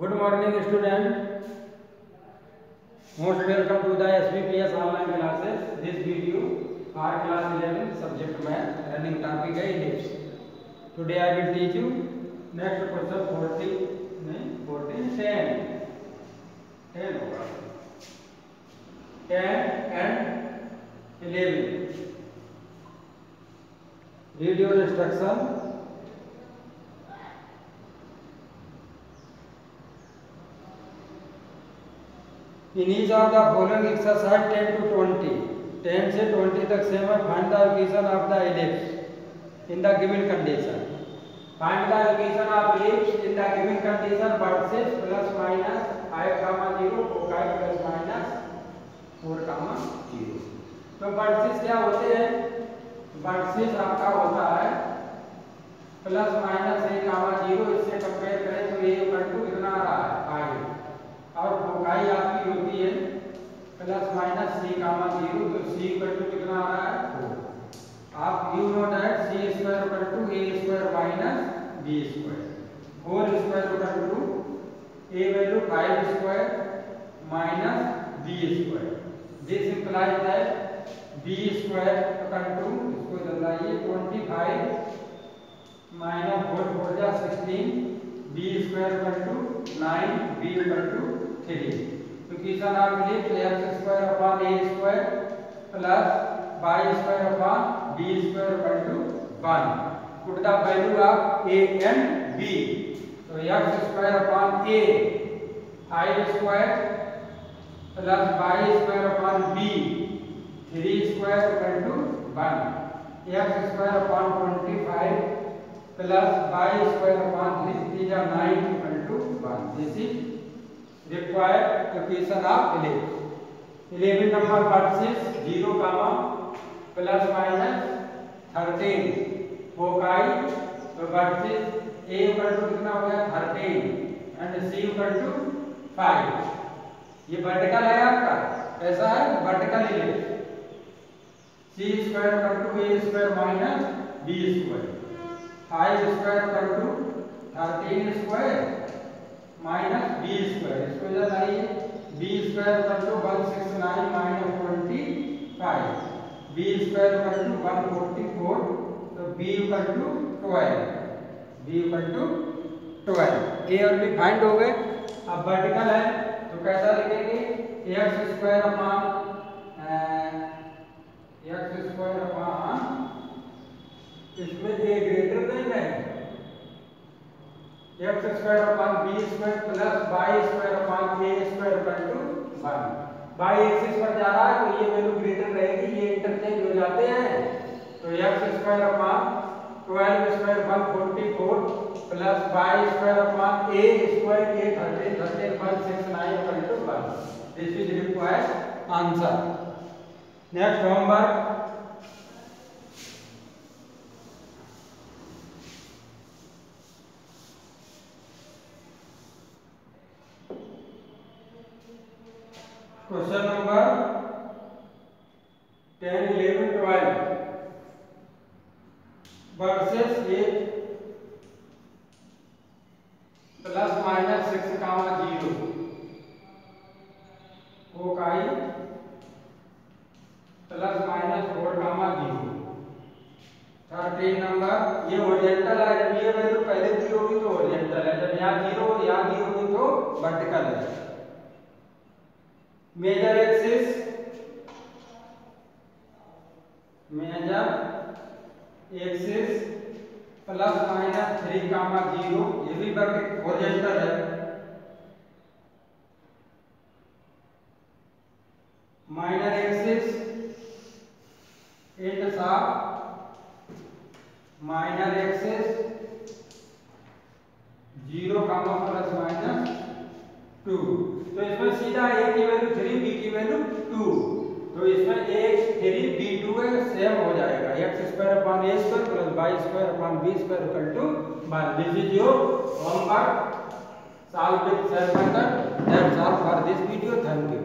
Good morning student most welcome to the SBPS online classes this video are class 11 subject में running topic है ellipse today I will teach you next question 40 नहीं 40 10 10 होगा 10 and 11 video instruction In each of the following exercise 10 to 20, 10 से 20 तक से हमें find the location of the ellipse in the given condition. Find the location of ellipse in the given condition versus plus minus i comma zero cosine plus minus four comma zero तो vertices क्या होते हैं vertices आपका होता है plus minus a comma zero इससे compare करें तो ए इक्वल टू कितना आ रहा है आई बी स्क्वायर फोर स्क्वायर बटा two a value five square minus b square this implies that b square बटा टू इसको जलाइए twenty five minus four four जा सिक्सटीन बी स्क्वायर बटा टू नाइन बी बटा टू थ्री तो किसान नाम मिले तो x square upon a square plus y square upon b square बटा two one put the value of a and b so x square upon a i square plus y square upon b 3 square equal to 1 x square upon 25 plus y square upon 3 is 9 equal to 1 this is required equation of 11 11 number verses 0 comma plus minus 13 foci तो versus A equal to कितना हो गया 13 and C equal to 5 ये vertical है आपका ऐसा है vertical ellipse c square equal to a square minus b square 5 square equal to 13 square minus b square इसको इधर लाइए b square equal to 169 minus 25 b square equal to 144 b equal to 12 b equal to 12 a और b find हो गए अब vertical है तो कैसा लिखेंगे x square upon uh, x square upon इसमें a ग्रेटर देन है x square upon b square plus y square upon a square equal to 1 y axis पर जा रहा है तो ये वैल्यू ग्रेटर रहेगी ये इंटरचेंज हो जाते हैं square upon 12 square 144 plus y square upon a square a thirteen thirteen one six nine equal to 1 this is required answer next homework question number 10 11 12 vertices ये plus minus six comma zero cocci plus minus four comma zero thirteen number ये oriental है जब ये value पहले zero होगी तो oriental है जब यहाँ जीरो हो यहाँ जीरो होगी तो वर्टिकल है major axis axis plus minus three comma zero ये भी वर्ग होरिजेंटल है माइनर एक्सिस इंट सा minor axis zero comma plus minus upon a square plus y square upon b square equal to by. This is your homework. Solve with share method. That's all for this video. Thank you.